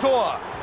Tor.